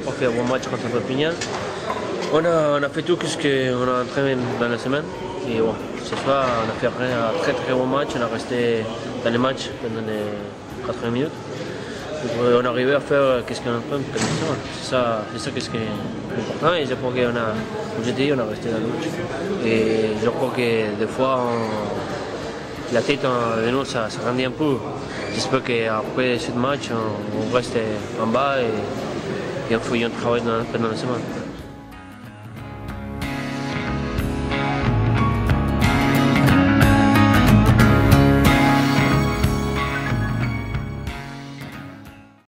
pas fait un bon match contre Perpignan. On a, on a fait tout ce qu'on a entraîné dans la semaine. Et bon, ce soir, on a fait un très très bon match. On a resté dans les matchs pendant les 80 minutes. On est arrivé à faire ce qu'on a fait C'est ça, ça qui est important. Et je crois qu'on a, comme je dis, on a resté dans le match. Et je crois que des fois, on, la tête de nous, ça, ça rendit un peu. J'espère qu'après ce match, on, reste en bas et, et on fait un travail pendant la semaine.